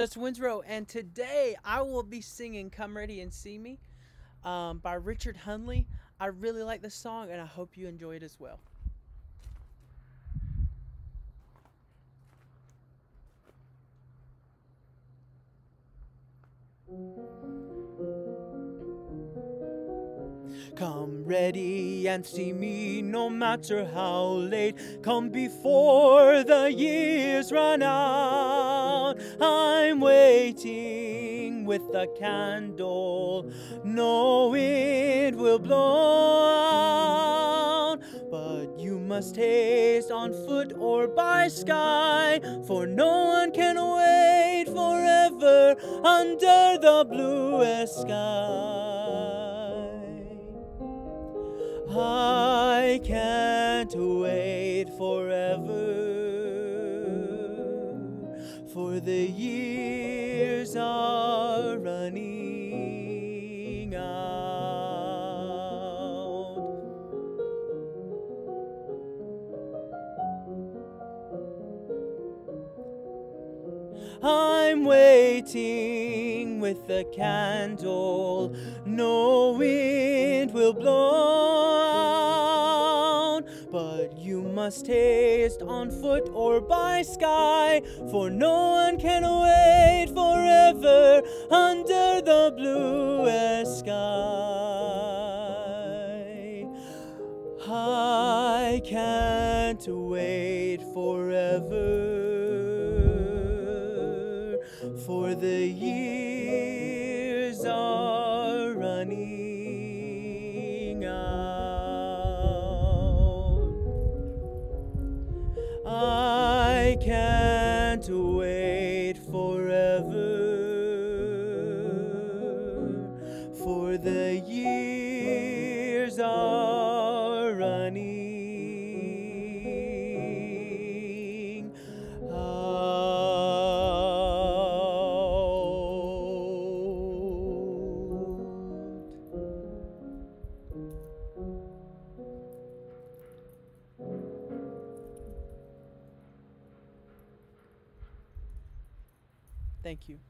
Just Winsbro, and today I will be singing "Come Ready and See Me" um, by Richard Hundley. I really like this song, and I hope you enjoy it as well. Come ready and see me no matter how late. Come before the years run out. I'm waiting with a candle. No wind will blow out. But you must haste on foot or by sky. For no one can wait forever under the bluest sky. I can't wait forever, for the years are running out. I'm waiting with a candle, no wind will blow must haste on foot or by sky, for no one can wait forever under the bluest sky. I can't wait forever, for the years can't wait forever, for the years are Thank you.